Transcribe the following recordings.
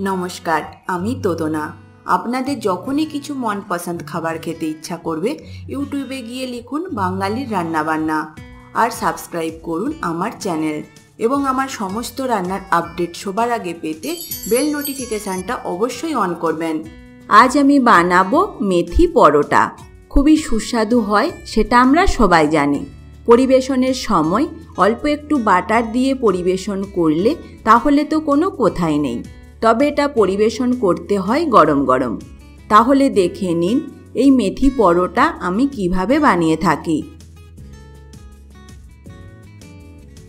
নমস্কার, আমি তোদনা। আপনাদের যখনই কিছু মনপসন্দ খাবার খেতে ইচ্ছা করবে, ইউটিউবে গিয়ে লিখুন বাঙালির রান্নাবান্না আর সাবস্ক্রাইব করুন আমার চ্যানেল এবং আমার সমস্ত রান্নার আপডেট সবার আগে পেতে বেল নোটিফিকেশানটা অবশ্যই অন করবেন। আজ আমি বানাবো মেথি পরোটা। খুবই সুস্বাদু হয়, সেটা আমরা সবাই জানি। পরিবেশনের সময় অল্প একটু বাটার দিয়ে পরিবেশন করলে তাহলে তো কোনো কোথায় নেই। তবে এটা পরিবেশন করতে হয় গরম গরম। তাহলে দেখে নিন, এই মেথি পরোটা আমি কীভাবে বানিয়ে থাকি।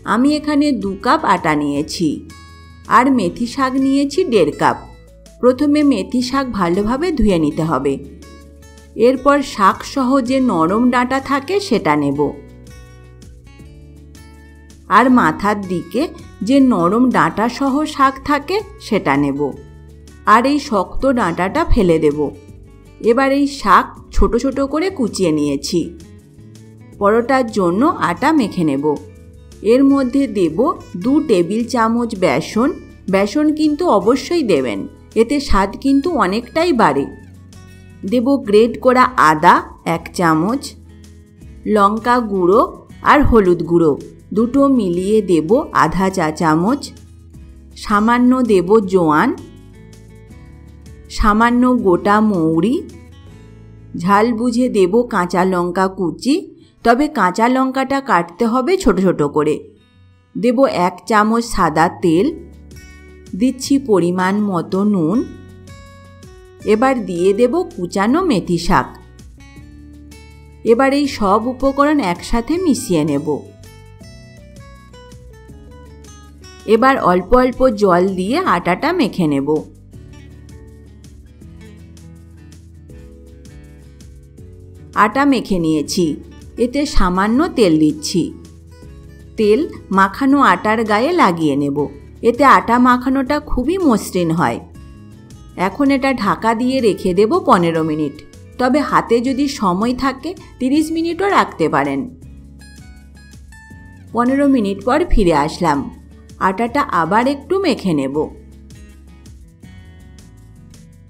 আমি এখানে দু কাপ আটা নিয়েছি আর মেথি শাক নিয়েছি দেড় কাপ। প্রথমে মেথি শাক ভালোভাবে ধুয়ে নিতে হবে। এরপর শাক সহ যে নরম ডাঁটা থাকে সেটা নেব। আর মাথার দিকে যে নরম ডাঁটা সহ শাক থাকে সেটা নেব। আর এই শক্ত ডাঁটাটা ফেলে দেব। এবার এই শাক ছোট ছোট করে কুচিয়ে নিয়েছি। পরোটার জন্য আটা মেখে নেব। এর মধ্যে দেব দু টেবিল চামচ বেসন। বেসন কিন্তু অবশ্যই দেবেন। এতে স্বাদ কিন্তু অনেকটাই বাড়ে। দেব গ্রেট করা আদা এক চামচ, লঙ্কা গুঁড়ো আর হলুদ গুঁড়ো। দুটো মিলিয়ে দেব আধা চা চামচ। সামান্য দেব জোয়ান। সামান্য গোটা মৌরি। ঝাল বুঝে দেব কাঁচা লঙ্কা কুচি। তবে কাঁচা লঙ্কাটা কাটতে হবে ছোট ছোট করে। দেব এক চামচ সাদা তেল। দিচ্ছি পরিমাণ মতো নুন। এবার দিয়ে দেব কুচানো মেথি শাক। এবার এই সব উপকরণ একসাথে মিশিয়ে নেব। এবার অল্প অল্প জল দিয়ে আটাটা মেখে নেব। আটা মেখে নিয়েছি, এতে সামান্য তেল দিচ্ছি। তেল মাখানো আটার গায়ে লাগিয়ে নেব, এতে আটা মাখানোটা খুবই মসৃণ হয়। এখন এটা ঢাকা দিয়ে রেখে দেব পনেরো মিনিট, তবে হাতে যদি সময় থাকে তিরিশ মিনিটও রাখতে পারেন। পনেরো মিনিট পর ফিরে আসলাম। আটাটা আবার একটু মেখে নেব।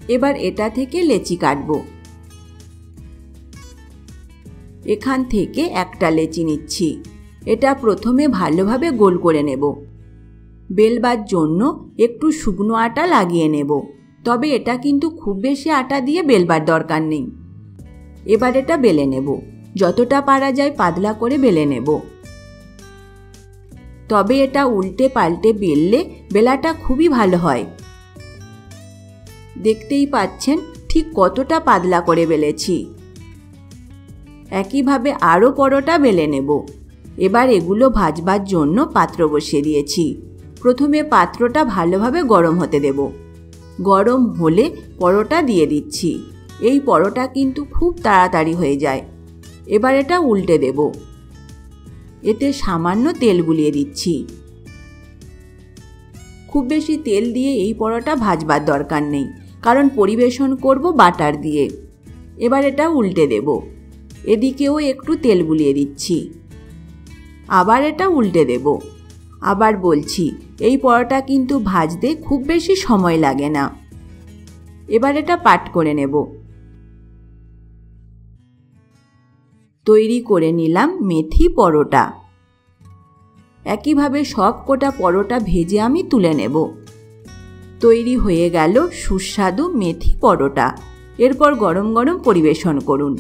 এবার এটা থেকে লেচি কাটব। এখান থেকে একটা লেচি নিচ্ছি। এটা প্রথমে ভালোভাবে গোল করে নেব। বেলবার জন্য একটু শুকনো আটা লাগিয়ে নেব। তবে এটা কিন্তু খুব বেশি আটা দিয়ে বেলবার দরকার নেই। এবার এটা বেলে নেব। যতটা পারা যায় পাতলা করে বেলে নেব। তবে এটা উল্টে পাল্টে বেললে বেলাটা খুবই ভালো হয়। দেখতেই পাচ্ছেন ঠিক কতটা পাতলা করে বেলেছি। একইভাবে আরও পরোটা বেলে নেব। এবার এগুলো ভাজবার জন্য পাত্র বসিয়ে দিয়েছি। প্রথমে পাত্রটা ভালোভাবে গরম হতে দেব। গরম হলে পরোটা দিয়ে দিচ্ছি। এই পরোটা কিন্তু খুব তাড়াতাড়ি হয়ে যায়। এবার এটা উল্টে দেব। এতে সামান্য তেল গুলিয়ে দিচ্ছি। খুব বেশি তেল দিয়ে এই পরোটা ভাজবার দরকার নেই, কারণ পরিবেশন করব বাটার দিয়ে। এবার এটা উল্টে দেব। এদিকেও একটু তেল গুলিয়ে দিচ্ছি। আবার এটা উল্টে দেব। আবার বলছি, এই পরোটা কিন্তু ভাজতে খুব বেশি সময় লাগে না। এবার এটা পাট করে নেব। তৈরি করে নিলাম মেথি পরোটা। একইভাবে সব কোটা পরোটা ভেজে আমি তুলে নেব। তৈরি হয়ে গেল সুস্বাদু মেথি পরোটা। এরপর গরম গরম পরিবেশন করুন।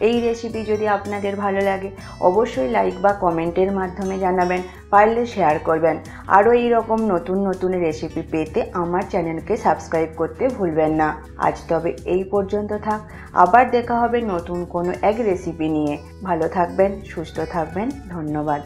এই রেসিপি যদি আপনাদের ভালো লাগে, অবশ্যই লাইক বা কমেন্টের মাধ্যমে জানাবেন, পারলে শেয়ার করবেন। আরও এই রকম নতুন নতুন রেসিপি পেতে আমার চ্যানেলকে সাবস্ক্রাইব করতে ভুলবেন না। আজ তবে এই পর্যন্ত থাক, আবার দেখা হবে নতুন কোনো এক রেসিপি নিয়ে। ভালো থাকবেন, সুস্থ থাকবেন, ধন্যবাদ।